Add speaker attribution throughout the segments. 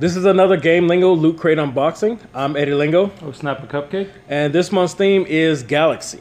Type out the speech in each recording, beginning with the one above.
Speaker 1: This is another Game Lingo Loot Crate unboxing. I'm Eddie Lingo,
Speaker 2: Oh, snap a cupcake.
Speaker 1: and this month's theme is Galaxy.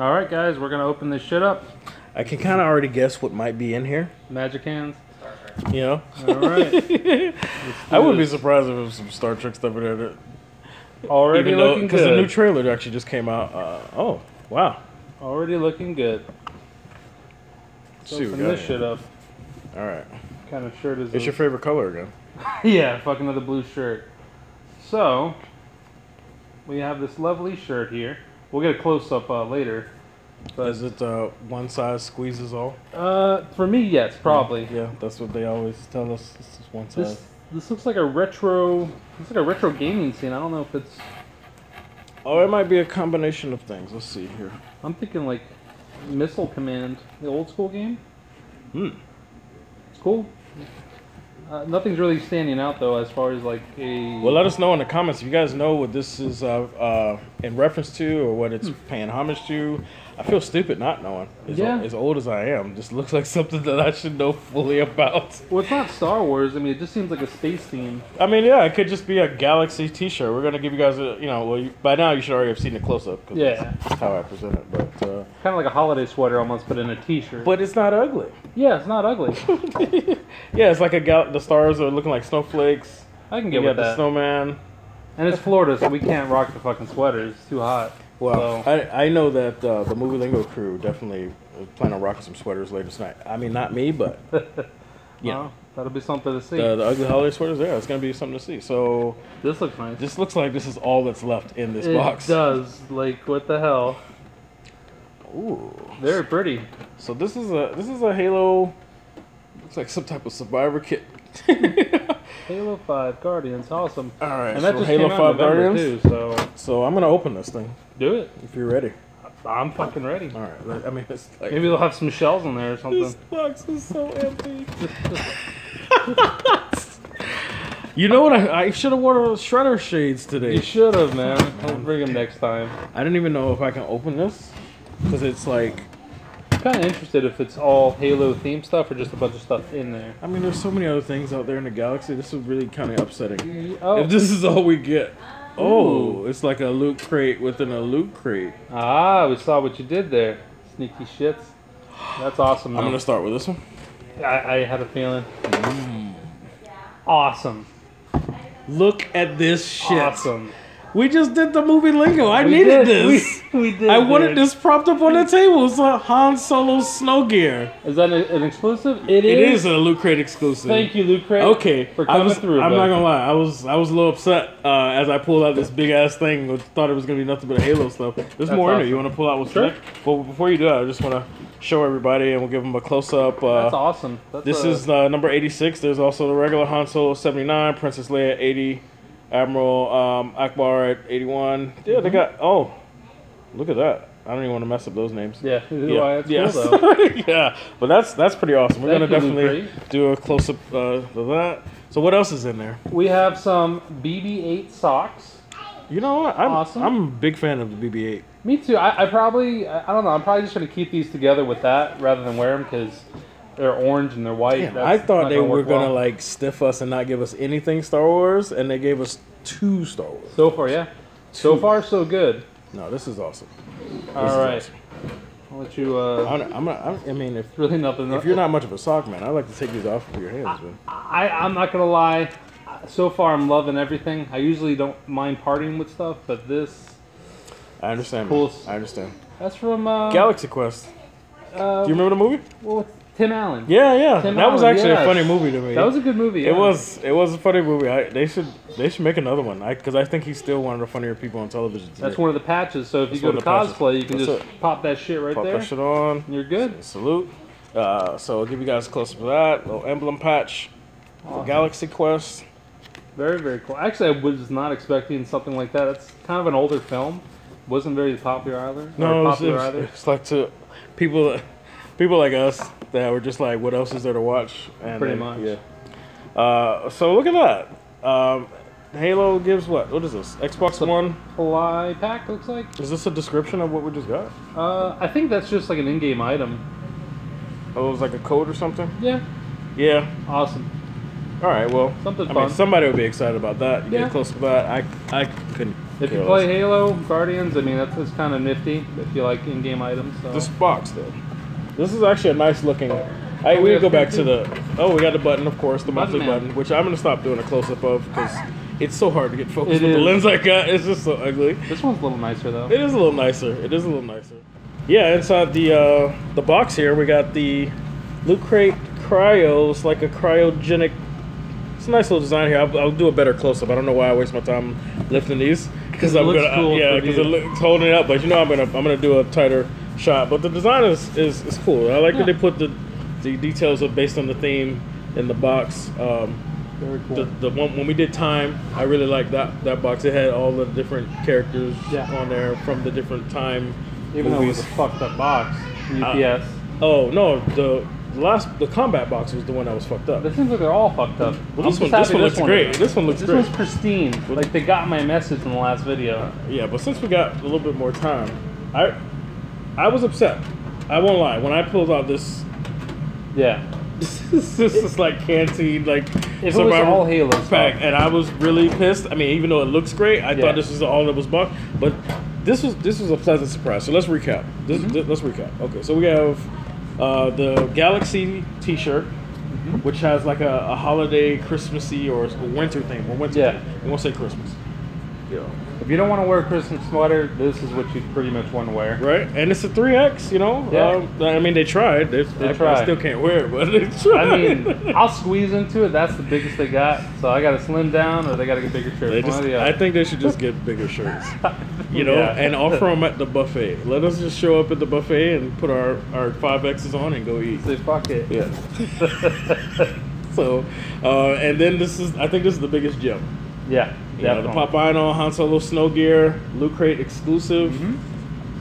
Speaker 2: All right, guys, we're gonna open this shit up.
Speaker 1: I can kind of already guess what might be in here,
Speaker 2: Magic hands.
Speaker 1: you know?
Speaker 2: All right.
Speaker 1: I wouldn't be surprised if it was some Star Trek stuff in there.
Speaker 2: Already
Speaker 1: though,
Speaker 2: looking
Speaker 1: because the new trailer actually just came out. Uh, oh, wow.
Speaker 2: Already looking good.
Speaker 1: Let's
Speaker 2: So
Speaker 1: see what
Speaker 2: open
Speaker 1: we got
Speaker 2: this shit up.
Speaker 1: All right.
Speaker 2: Kind of shirt is
Speaker 1: It's
Speaker 2: this?
Speaker 1: your favorite color again.
Speaker 2: yeah, fuck another blue shirt. So we have this lovely shirt here. We'll get a close up uh, later. But
Speaker 1: Is it uh, one size squeezes all?
Speaker 2: uh, for me, yes, probably.
Speaker 1: Yeah, that's what they always tell us. This is one size.
Speaker 2: This this looks like a retro. It's like a retro gaming scene. I don't know if it's.
Speaker 1: Oh, it might be a combination of things. Let's see here.
Speaker 2: I'm thinking like Missile Command, the old school game.
Speaker 1: Hmm.
Speaker 2: It's cool. Uh, nothing's really standing out though, as far as like a.
Speaker 1: Well, let us know in the comments if you guys know what this is uh, uh, in reference to or what it's
Speaker 2: Hmm.
Speaker 1: paying homage to. I feel stupid not knowing. As,
Speaker 2: Yeah.
Speaker 1: as old as I am, just looks like something that I should know fully about.
Speaker 2: Well, it's not Star Wars. I mean, it just seems like a space theme.
Speaker 1: I mean, yeah, it could just be a Galaxy T-shirt. We're gonna give you guys a, you know, well, you, by now you should already have seen the close-up. 'cause
Speaker 2: Yeah.
Speaker 1: that's how I present it. But uh,
Speaker 2: Kind of like a holiday sweater almost, but in a T-shirt.
Speaker 1: but it's not ugly.
Speaker 2: yeah, it's not ugly.
Speaker 1: yeah, it's like a gal- the stars are looking like snowflakes.
Speaker 2: I can
Speaker 1: You
Speaker 2: get
Speaker 1: got
Speaker 2: with
Speaker 1: the
Speaker 2: that.
Speaker 1: snowman.
Speaker 2: and it's Florida, so we can't rock the fucking sweaters. It's too hot.
Speaker 1: Well,
Speaker 2: So-
Speaker 1: I, I know that uh, the Movie Lingo crew definitely plan on rocking some sweaters later tonight. I mean, not me, but you know,
Speaker 2: Well, that'll be something to see.
Speaker 1: the, the ugly holiday sweaters. Yeah, it's gonna be something to see. So
Speaker 2: this looks nice.
Speaker 1: this looks like this is all that's left in this box.
Speaker 2: it
Speaker 1: box.
Speaker 2: does. Like, what the hell?
Speaker 1: Ooh.
Speaker 2: Very pretty.
Speaker 1: So this is a this is a Halo. Looks like some type of survivor kit.
Speaker 2: Halo 5 Guardians, awesome.
Speaker 1: all right,
Speaker 2: And that
Speaker 1: so
Speaker 2: just
Speaker 1: Halo
Speaker 2: came out in
Speaker 1: Five
Speaker 2: November
Speaker 1: Guardians.
Speaker 2: too, so
Speaker 1: So I'm gonna open this thing
Speaker 2: do it.
Speaker 1: if you're ready.
Speaker 2: I'm fucking ready.
Speaker 1: All right. I mean, it's like
Speaker 2: Maybe they'll have some shells in there or something.
Speaker 1: this box is so empty. you know what? I, I should have worn those shredder shades today.
Speaker 2: You should have, man. I'll bring them next time.
Speaker 1: I didn't even know if I can open this because it's like
Speaker 2: kind of interested if it's all Halo theme stuff or just a bunch of stuff in there.
Speaker 1: I mean, there's so many other things out there in the galaxy. This is really kind of upsetting.
Speaker 2: Oh,
Speaker 1: If this is all we get, oh,
Speaker 2: Ooh.
Speaker 1: it's like a loot crate within a loot crate.
Speaker 2: ah, we saw what you did there. Sneaky shits. That's awesome.
Speaker 1: I'm gonna start with this one.
Speaker 2: I, I had a feeling. Awesome.
Speaker 1: Look at this shit.
Speaker 2: Awesome.
Speaker 1: We just did the movie lingo. I
Speaker 2: We
Speaker 1: needed
Speaker 2: did.
Speaker 1: this.
Speaker 2: We, we did.
Speaker 1: I wanted
Speaker 2: dude.
Speaker 1: this propped up on the table. It's a Han Solo snow gear.
Speaker 2: Is that an, an exclusive?
Speaker 1: It is a loot crate exclusive.
Speaker 2: Thank you, Loot Crate.
Speaker 1: Okay,
Speaker 2: For coming
Speaker 1: was,
Speaker 2: through.
Speaker 1: I'm
Speaker 2: bud.
Speaker 1: not gonna lie. I was I was a little upset uh, as I pulled out this big ass thing. Thought it was gonna be nothing but Halo stuff. There's
Speaker 2: That's
Speaker 1: more in it. You want to pull out what's
Speaker 2: Sure.
Speaker 1: next? But before you do that, I just want to show everybody and we'll give them a close up. Uh,
Speaker 2: That's awesome. That's
Speaker 1: This
Speaker 2: uh,
Speaker 1: is uh, number 86. There's also the regular Han Solo 79, Princess Leia 80, Admiral um, Ackbar at 81. Yeah,
Speaker 2: Mm-hmm.
Speaker 1: they got. Oh, look at that. I don't even want to mess up those names.
Speaker 2: yeah. That's
Speaker 1: yes.
Speaker 2: cool
Speaker 1: yeah, but that's that's pretty awesome. We're
Speaker 2: Thank
Speaker 1: gonna definitely do a close up uh, of that. So what else is in there?
Speaker 2: We have some BB-8 socks.
Speaker 1: You know what? I'm
Speaker 2: Awesome.
Speaker 1: I'm a big fan of the BB-8.
Speaker 2: Me too. I, I probably, I I don't know. I'm probably just gonna keep these together with that rather than wear them because they're orange and they're white.
Speaker 1: Damn, I thought they were gonna
Speaker 2: well.
Speaker 1: like stiff us and not give us anything Star Wars, and they gave us two Star Wars.
Speaker 2: So far, yeah. So far, so good.
Speaker 1: No, this is awesome. This
Speaker 2: All
Speaker 1: is
Speaker 2: right.
Speaker 1: awesome.
Speaker 2: I'll let you. Uh,
Speaker 1: I'm, I'm, I'm, I mean, if
Speaker 2: it's really nothing.
Speaker 1: if you're not much of a sock man, I like to take these off of your hands, man.
Speaker 2: I, I'm not gonna lie. So far, I'm loving everything. I usually don't mind partying with stuff, but this.
Speaker 1: I understand.
Speaker 2: Cool.
Speaker 1: I understand.
Speaker 2: That's from. Uh,
Speaker 1: Galaxy Quest.
Speaker 2: uh,
Speaker 1: Do you remember the movie?
Speaker 2: well, Tim Allen.
Speaker 1: Yeah, yeah.
Speaker 2: Tim
Speaker 1: that was actually
Speaker 2: yes.
Speaker 1: a funny movie to me.
Speaker 2: That was a good movie.
Speaker 1: It
Speaker 2: yeah.
Speaker 1: was. It was a funny movie. I, they should. They should make another one. Because I, think he's still one of the funnier people on television. Today.
Speaker 2: That's one of the patches. So if
Speaker 1: That's
Speaker 2: you go to
Speaker 1: the patches.
Speaker 2: cosplay, you can
Speaker 1: That's
Speaker 2: just pop that shit right
Speaker 1: Pop
Speaker 2: there.
Speaker 1: that shit on.
Speaker 2: You're good.
Speaker 1: Salute. Uh, so I'll give you guys a close up of that little emblem patch.
Speaker 2: Awesome.
Speaker 1: Galaxy Quest.
Speaker 2: Very very cool. Actually, I was not expecting something like that. It's kind of an older film. Wasn't very popular either.
Speaker 1: No, it's,
Speaker 2: popular
Speaker 1: it's,
Speaker 2: either.
Speaker 1: it's like to people, people like us that were just like, what else is there to watch? And
Speaker 2: Pretty
Speaker 1: then-
Speaker 2: much.
Speaker 1: Yeah. Uh, so look at that. Um, Halo gives what? What is this? Xbox One.
Speaker 2: Fly pack looks like.
Speaker 1: Is this a description of what we just got?
Speaker 2: Uh, I think that's just like an in-game item.
Speaker 1: Oh, it was like a code or something.
Speaker 2: Yeah.
Speaker 1: Yeah.
Speaker 2: Awesome.
Speaker 1: All right, well,
Speaker 2: Something
Speaker 1: I
Speaker 2: fun.
Speaker 1: mean, somebody would be excited about that. You
Speaker 2: Yeah.
Speaker 1: get close to that. I, I couldn't.
Speaker 2: If you play. Halo, Guardians, I mean that's, that's kind of nifty if you like in-game items. So.
Speaker 1: this box though, this is actually a nice looking. I,
Speaker 2: Oh,
Speaker 1: we
Speaker 2: yeah,
Speaker 1: go back to the. Oh, we got the button, of course, the
Speaker 2: Button
Speaker 1: monthly
Speaker 2: man.
Speaker 1: button, which I'm gonna stop doing a close up of because it's so hard to get focused
Speaker 2: It
Speaker 1: with the
Speaker 2: is.
Speaker 1: lens I got. It's just so ugly.
Speaker 2: This one's a little nicer though.
Speaker 1: It is a little nicer. It is a little nicer. Yeah, inside the uh, the box here, we got the Loot Crate Cryo. It's like a cryogenic. It's a nice little design here. I'll, I'll do a better close up. I don't know why I waste my time lifting these because
Speaker 2: It
Speaker 1: I'm
Speaker 2: looks
Speaker 1: gonna
Speaker 2: cool
Speaker 1: yeah
Speaker 2: for
Speaker 1: because it
Speaker 2: you.
Speaker 1: looks holding it up. But you know I'm gonna I'm gonna do a tighter shot. But the design is is, is cool. I like that they put the the details of based on the theme in the box. Um,
Speaker 2: Very cool.
Speaker 1: the, the one when we did time, I really liked that that box. It had all the different characters
Speaker 2: Yeah.
Speaker 1: on there from the different time
Speaker 2: Even though it was a fucked up box, UPS.
Speaker 1: oh no, the, the last the combat box was the one that was fucked up.
Speaker 2: It seems like they're all fucked up.
Speaker 1: Well,
Speaker 2: I'm
Speaker 1: this one- this
Speaker 2: happy
Speaker 1: one looks great.
Speaker 2: is-
Speaker 1: This one looks
Speaker 2: this
Speaker 1: great.
Speaker 2: one's pristine. Like they got my message in the last video.
Speaker 1: Yeah, but since we got a little bit more time, I I was upset. I won't lie. When I pulled out this,
Speaker 2: Yeah.
Speaker 1: this is like canteen like
Speaker 2: If it was all Halo
Speaker 1: pack, and I was really pissed. I mean, even though it looks great, I
Speaker 2: Yeah.
Speaker 1: thought this was all that was bought, but this was this was a pleasant surprise. So let's recap. This,
Speaker 2: Mm-hmm.
Speaker 1: th- let's recap. Okay, so we have uh, the Galaxy T-shirt,
Speaker 2: Mm-hmm.
Speaker 1: which has like a, a holiday, Christmassy or a winter theme, Or winter.
Speaker 2: Yeah.
Speaker 1: theme. We won't say Christmas. Yeah.
Speaker 2: If you don't want to wear a Christmas sweater, this is what you pretty much want to wear.
Speaker 1: Right, and it's a three X. You know,
Speaker 2: Yeah.
Speaker 1: Um, I mean they tried. They, I, I
Speaker 2: tried.
Speaker 1: still can't wear it, but they tried.
Speaker 2: I mean, I'll squeeze into it. That's the biggest they got. So I got to slim down, or they got to get bigger shirts.
Speaker 1: They just, I think they should just get bigger shirts, you know,
Speaker 2: Yeah.
Speaker 1: and offer them at the buffet. Let us just show up at the buffet and put our our five X's on and go eat.
Speaker 2: Say fuck it.
Speaker 1: Yeah. so, uh, and then this is, I think this is the biggest gem.
Speaker 2: Yeah.
Speaker 1: You know, the
Speaker 2: definitely.
Speaker 1: Pop Vinyl, Han Solo Snow Gear, Loot Crate exclusive.
Speaker 2: Mhm.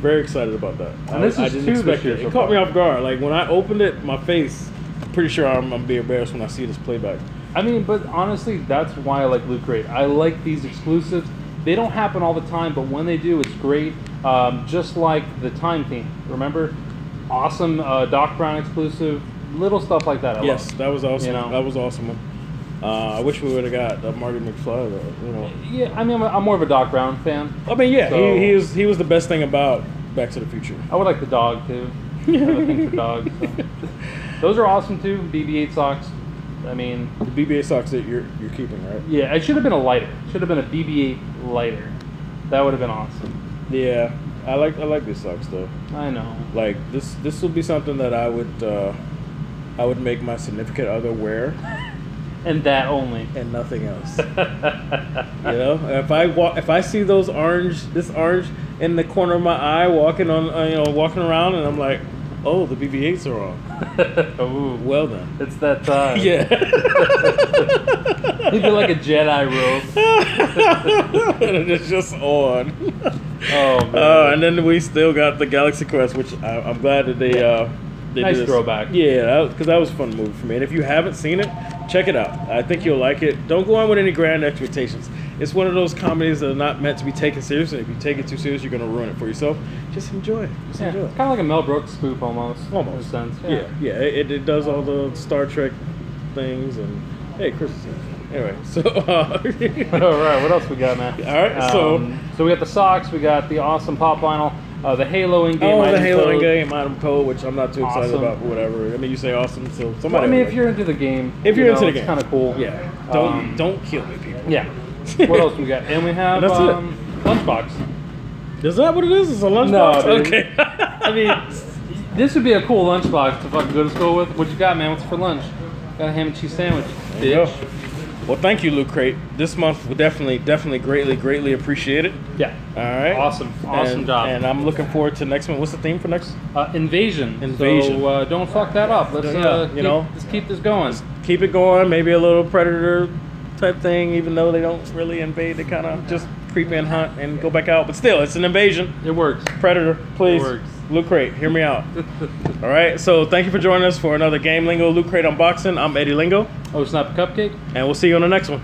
Speaker 1: Very excited about that.
Speaker 2: And this is two this year
Speaker 1: it.
Speaker 2: so
Speaker 1: It caught me off guard. Like when I opened it, my face. I'm pretty sure I'm, I'm gonna be embarrassed when I see this playback.
Speaker 2: I mean, but honestly, that's why I like Loot Crate. I like these exclusives. They don't happen all the time, but when they do, it's great. Um, just like the time theme. Remember, awesome uh, Doc Brown exclusive. Little stuff like that. I
Speaker 1: yes,
Speaker 2: love.
Speaker 1: that was awesome.
Speaker 2: You know?
Speaker 1: That was awesome. Uh, I wish we would have got uh, Marty McFly though. You know.
Speaker 2: Yeah, I mean, I'm, I'm more of a Doc Brown fan.
Speaker 1: I mean, yeah,
Speaker 2: So-
Speaker 1: he, he was he was the best thing about Back to the Future.
Speaker 2: I would like the dog too. I have a thing for dogs. so. Those are awesome too. BB-8 socks. I mean,
Speaker 1: The BB-8 socks that you're you're keeping, right?
Speaker 2: yeah, it should have been a lighter. Should have been a BB-8 lighter. That would have been awesome.
Speaker 1: Yeah, I like I like these socks though.
Speaker 2: I know.
Speaker 1: Like this this will be something that I would uh, I would make my significant other wear
Speaker 2: And that only.
Speaker 1: and nothing else. you know, if I walk if I see those orange this orange in the corner of my eye walking on uh, you know walking around and I'm like, oh the BB-8s are on.
Speaker 2: Ooh,
Speaker 1: Well then.
Speaker 2: it's that time.
Speaker 1: Yeah.
Speaker 2: He'd be like a Jedi robe.
Speaker 1: and it's just on.
Speaker 2: Oh man.
Speaker 1: Uh, and then we still got the Galaxy Quest, which I, I'm glad that they uh, they
Speaker 2: Nice
Speaker 1: did this.
Speaker 2: throwback.
Speaker 1: Yeah, because that, was a fun movie for me. And if you haven't seen it, check it out. I think you'll like it. Don't go on with any grand expectations. It's one of those comedies that are not meant to be taken seriously. If you take it too serious, you're gonna ruin it for yourself. Just enjoy it. Just
Speaker 2: yeah,
Speaker 1: enjoy
Speaker 2: it's
Speaker 1: it.
Speaker 2: kind of like a Mel Brooks spoof almost.
Speaker 1: Almost.
Speaker 2: Sense.
Speaker 1: Yeah, yeah. It, it does all the Star Trek things and hey, Chris is here. Anyway, so uh,
Speaker 2: All right, what else we got, man?
Speaker 1: All right, so-
Speaker 2: Um, so we got the socks, we got the awesome pop vinyl, uh, the Halo in-game
Speaker 1: Oh, the Halo
Speaker 2: code.
Speaker 1: in-game item code, which I'm not too excited
Speaker 2: Awesome.
Speaker 1: about. but Whatever. I mean, you say awesome, so
Speaker 2: Well,
Speaker 1: somebody.
Speaker 2: I mean, if you're into the game,
Speaker 1: if
Speaker 2: you
Speaker 1: you're
Speaker 2: know,
Speaker 1: into the game,
Speaker 2: it's
Speaker 1: game,
Speaker 2: kind of cool.
Speaker 1: Yeah. Don't
Speaker 2: Um,
Speaker 1: don't kill me, people.
Speaker 2: Yeah. what else we got? And we have
Speaker 1: That's it.
Speaker 2: um, lunchbox.
Speaker 1: Is that what it is? It's a lunchbox.
Speaker 2: No, dude.
Speaker 1: okay.
Speaker 2: I mean, this would be a cool lunchbox to fucking go to school with. What you got, man? What's for lunch? Got a ham and cheese sandwich.
Speaker 1: There you
Speaker 2: bitch.
Speaker 1: Well, thank you, Loot Crate. This month we definitely, definitely, greatly, greatly appreciate it.
Speaker 2: Yeah.
Speaker 1: All right.
Speaker 2: Awesome. Awesome
Speaker 1: and,
Speaker 2: job.
Speaker 1: And I'm looking forward to next one. What's the theme for next?
Speaker 2: Uh, invasion.
Speaker 1: Invasion.
Speaker 2: So uh, don't fuck that up. Let's
Speaker 1: Yeah,
Speaker 2: uh,
Speaker 1: you
Speaker 2: keep,
Speaker 1: know.
Speaker 2: let's keep this going.
Speaker 1: Keep it going. Maybe a little predator type thing, even though they don't really invade. They kind of just creep in, hunt, and go back out. But still, it's an invasion.
Speaker 2: It works.
Speaker 1: Predator, please.
Speaker 2: Works.
Speaker 1: Loot Crate, hear me out. All right, so thank you for joining us for another Game Lingo Loot Crate unboxing. I'm Eddie Lingo,
Speaker 2: Oh, snap a cupcake.
Speaker 1: and we'll see you on the next one.